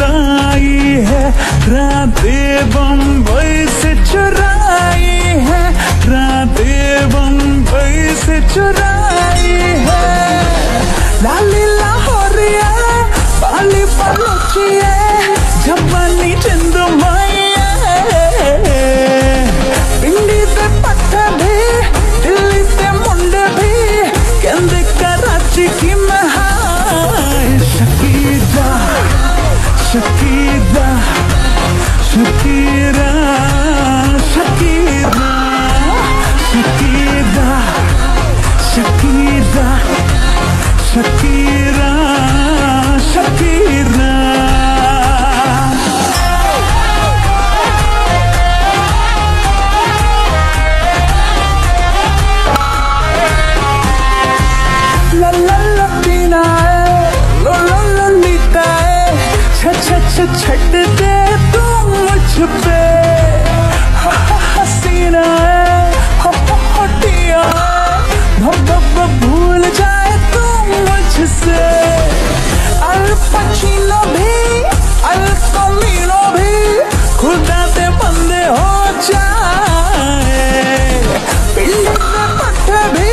लाई है राधे बम्बई से चुराई है राधे बम्बई से चुराई शकीरा शकीरा। छठ पचीनो भी अल कमीनो भी खुदा से बंदे हो जाए। पिंड से पट्टे भी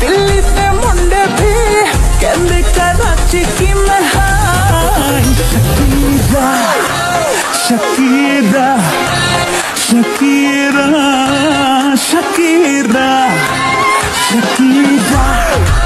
दिल्ली से मुंडे भी, कहते कराची की मैं Shakira Shakira Shakira Shakira Shakira.